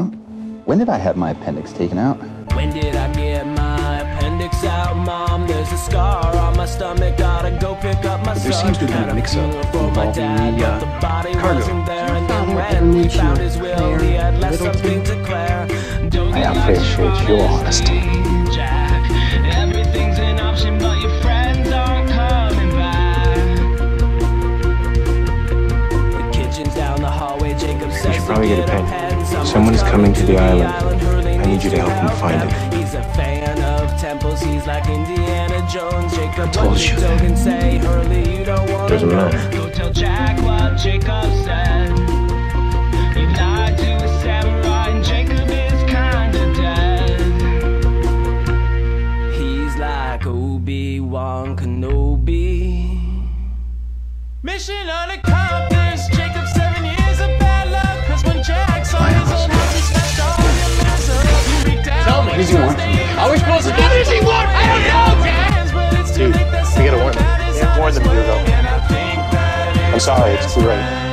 When did I have my appendix taken out? When did I get my appendix out, Mom? There's a scar on my stomach. Gotta go pick up my There son. seems to have been a mix-up funeral for my involving the, uh, but the body cargo. wasn't there. And then Father when ever found his will, Claire he had left Littleton? something to Claire. Don't I appreciate your honesty. Jack. Everything's an option, but your friends aren't coming back. The kitchen's down the hallway. Jacob says should probably get a pen. And is coming to the island. I need you to help him find it. He's a fan of temples. He's like Indiana Jones. Jacob, told what you that. Dogen say? Hurley, you don't want Doesn't matter. Go tell Jack what Jacob said. Lied to a samurai, and Jacob is kinda dead. He's like Obi-Wan Kenobi. Mission. Jacob, me? Thursday. Are we supposed to do this? He want? I don't know, Dude, we gotta warn them. We have warned them, Hugo. I'm sorry, it's too late.